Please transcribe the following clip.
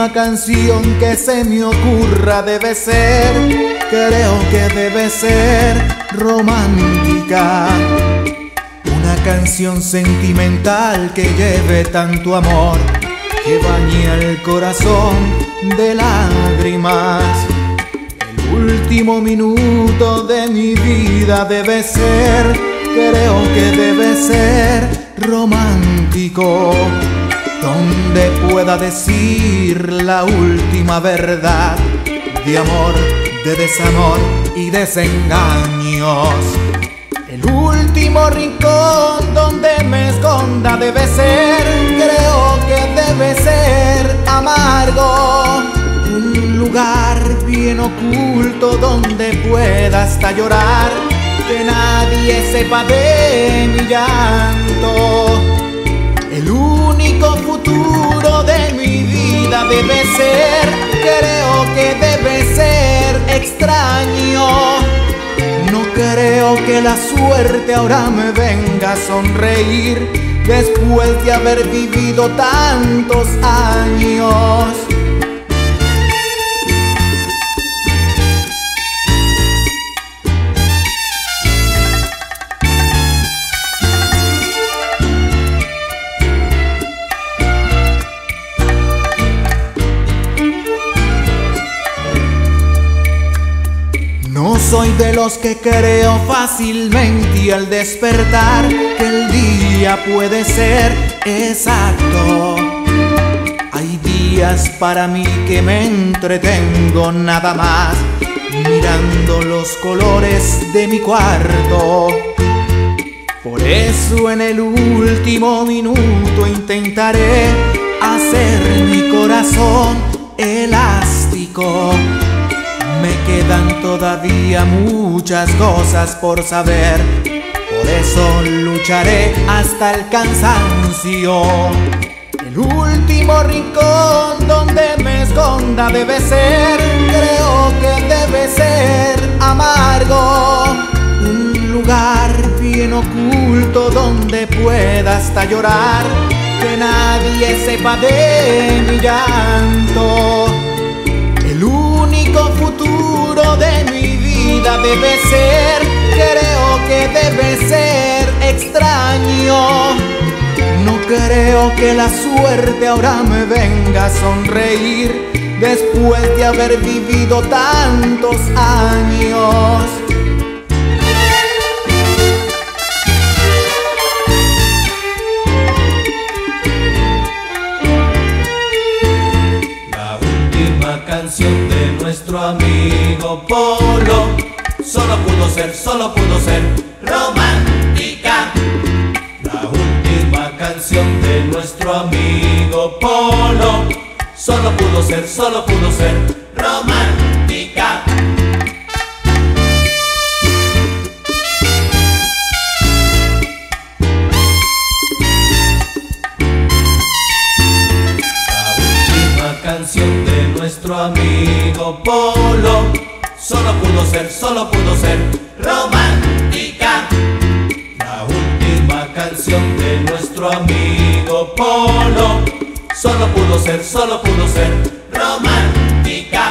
última canción que se me ocurra debe ser, creo que debe ser romántica. Una canción sentimental que lleve tanto amor, que bañe el corazón de lágrimas. El último minuto de mi vida debe ser, creo que debe ser romántico donde pueda decir la última verdad de amor, de desamor y desengaños. El último rincón donde me esconda debe ser, creo que debe ser amargo. Un lugar bien oculto donde pueda hasta llorar, que nadie sepa de mi llanto. Debe ser, creo que debe ser extraño. No creo que la suerte ahora me venga a sonreír después de haber vivido tantos años. Soy de los que creo fácilmente y al despertar que el día puede ser exacto. Hay días para mí que me entretengo nada más mirando los colores de mi cuarto. Por eso en el último minuto intentaré hacer mi corazón todavía muchas cosas por saber, por eso lucharé hasta el cansancio. El último rincón donde me esconda debe ser, creo que debe ser amargo. Un lugar bien oculto donde pueda hasta llorar, que nadie sepa de mi llanto futuro de mi vida debe ser, creo que debe ser extraño. No creo que la suerte ahora me venga a sonreír después de haber vivido tantos años. Canción nuestro amigo Polo. Solo pudo ser, solo pudo ser romántica. La última canción de nuestro amigo Polo. Solo pudo ser, solo pudo ser romántica. Nuestro amigo Polo. Solo pudo ser, solo pudo ser romántica. La última canción de nuestro amigo Polo. Solo pudo ser, solo pudo ser romántica.